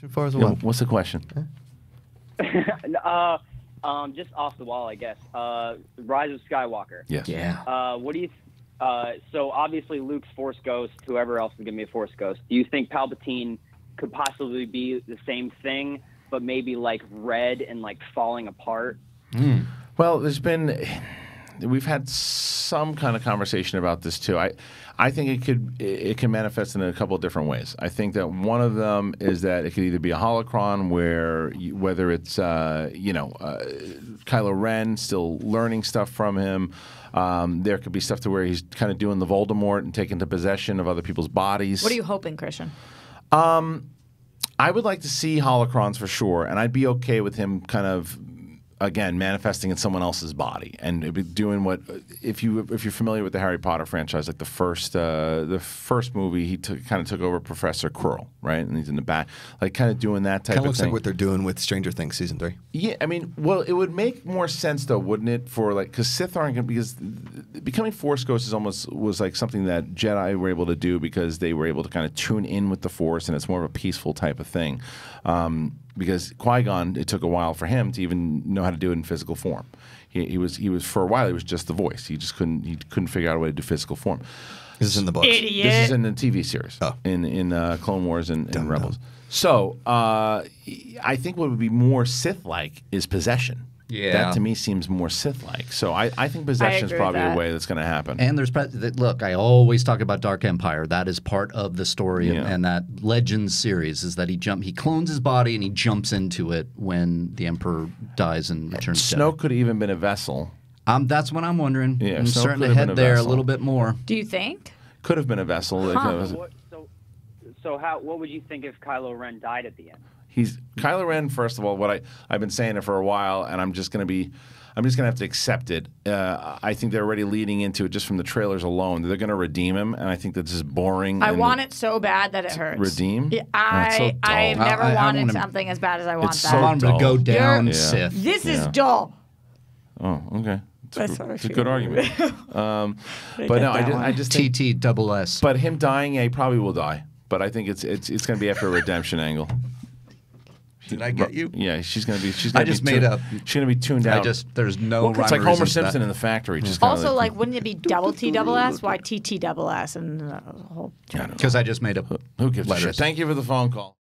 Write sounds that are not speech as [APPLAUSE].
So far as Yeah, well. what's the question? [LAUGHS] uh, um, just off the wall, I guess. Uh, Rise of Skywalker. Yes. Yeah. Uh, what do you? Uh, so obviously Luke's Force Ghost. Whoever else is gonna be a Force Ghost. Do you think Palpatine could possibly be the same thing, but maybe like red and like falling apart? Well, there's been we've had some kind of conversation about this too. I I think it could it can manifest in a couple of different ways. I think that one of them is that it could either be a holocron where you, whether it's uh, you know uh, Kylo Ren still learning stuff from him. Um, there could be stuff to where he's kind of doing the Voldemort and taking the possession of other people's bodies. What are you hoping, Kristian? Um, I would like to see holocrons for sure, and I'd be okay with him kind of again manifesting in someone else's body and doing what if you if you're familiar with the Harry Potter franchise, like the first uh, the first movie, he took kind of took over Professor Quirrell, right, and he's in the back, like kind of doing that type Kind of looks thing. like what they're doing with Stranger Things season three. Yeah, I mean, well, it would make more sense though, wouldn't it? For like, because Sith aren't gonna because becoming Force Ghost is almost was like something that Jedi were able to do because they were able to kind of tune in with the Force, and it's more of a peaceful type of thing. Um, because Qui Gon, it took a while for him to even know how to do it in physical form. He, he was he was for a while he was just the voice. He just couldn't he couldn't figure out a way to do physical form. This is in the books. Idiot. This is in the TV series. Oh. In in uh, Clone Wars and, and Dumb, Rebels. So uh, I think what would be more Sith-like is possession. Yeah. That to me seems more Sith-like. So I, I think possession is probably the way that's going to happen. And there's pre- look, I always talk about Dark Empire. That is part of the story and, Yeah. and that Legends series is that he jump he clones his body and he jumps into it when the Emperor dies and returns. Jedi. Snoke could have even been a vessel. Um, that's what I'm wondering. Yeah, I'm Snoke starting to could have been head a there a little bit more. Do you think? Could have been a vessel. Like, Huh. uh, What, so, so how? What would you think if Kylo Ren died at the end? He's Kylo Ren. First of all, what I I've been saying it for a while, and I'm just going to be. I'm just gonna have to accept it. Uh, I think they're already leading into it just from the trailers alone. They're gonna redeem him, and I think that this is boring. I want it so bad that it hurts. Redeem? Yeah, That's I so I've never I- I wanted want him- something as bad as I want It's that. so I want him to go down You're- Sith. this is Yeah. dull. Oh, okay. It's, That's a, it's a good argument. [LAUGHS] um, but no, I just, one. I just think. TT double S. But him dying, yeah, he probably will die. But I think it's it's it's going to be after a redemption angle. Did I get you? Yeah, she's going to be. She's gonna be just tuned- made up. She's going to be tuned I out. just there's no. it's like Homer Simpson that. in the factory. Just kinda Also, like, wouldn't it be double T double S? Why T T double S and uh, the whole? I. Because I just made up. who gives a letters. shit? Thank you for the phone call.